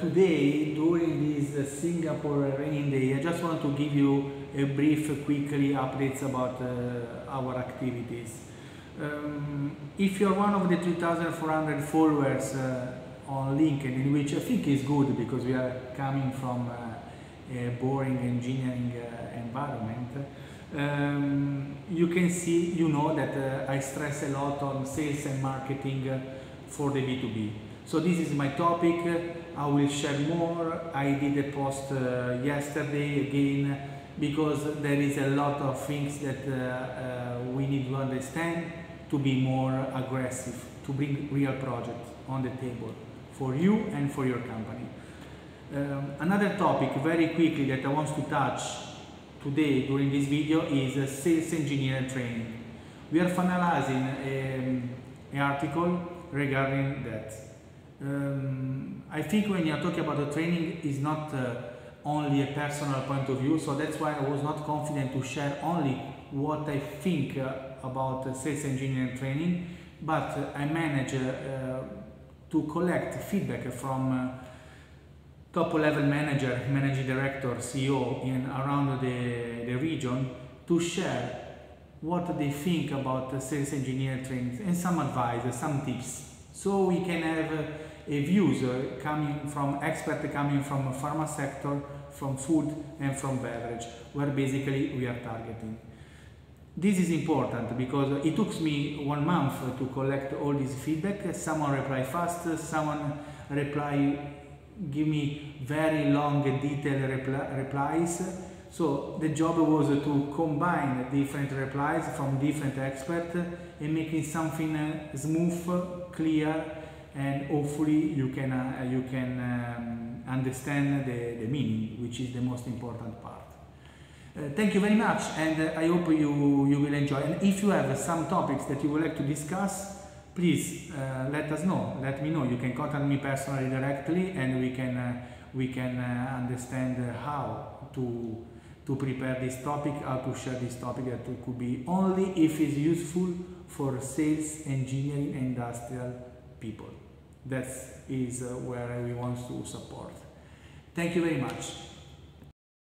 today, during this uh, Singapore Raining Day, I just want to give you a brief, quickly updates about uh, our activities. Um, if you're one of the 2,400 followers uh, on LinkedIn, which I think is good because we are coming from uh, a boring engineering uh, environment, um, you can see, you know that uh, I stress a lot on sales and marketing uh, for the B2B. So this is my topic. I will share more. I did a post uh, yesterday again because there is a lot of things that uh, uh, we need to understand to be more aggressive, to bring real projects on the table for you and for your company. Um, another topic very quickly that I want to touch today during this video is uh, sales engineer training. We are finalizing um, an article regarding that. Um, I think when you're talking about the training is not uh, only a personal point of view, so that's why I was not confident to share only what I think uh, about uh, sales engineering training, but uh, I manage uh, to collect feedback from uh, top level manager, managing director, CEO in around the, the region to share what they think about sales engineer training and some advice, some tips. So we can have a views uh, coming from expert coming from pharma sector, from food and from beverage, where basically we are targeting. This is important because it took me one month to collect all this feedback. Someone reply fast, someone reply give me very long detailed repli replies. So the job was to combine different replies from different experts and making something smooth, clear, and hopefully you can uh, you can um, understand the, the meaning, which is the most important part. Uh, thank you very much, and uh, I hope you you will enjoy. And if you have some topics that you would like to discuss, please uh, let us know. Let me know. You can contact me personally directly, and we can uh, we can uh, understand how to to prepare this topic, how to share this topic that could be only if it's useful for sales, engineering, industrial people. That is uh, where we want to support. Thank you very much.